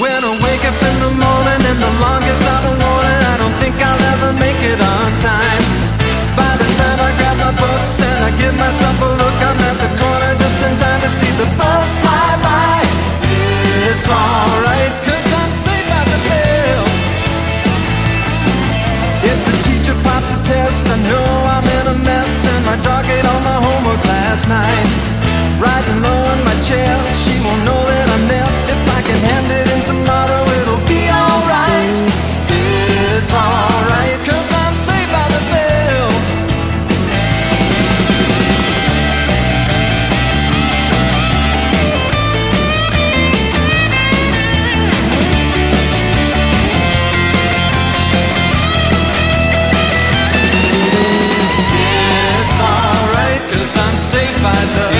gonna wake up in the morning and the alarm gives out a warning. I don't think I'll ever make it on time. By the time I grab my books and I give myself a look, I'm at the corner just in time to see the bus fly by. It's alright, cause I'm safe at the pill. If the teacher pops a test, I know I'm in a mess. And my dog ate all my homework last night. find the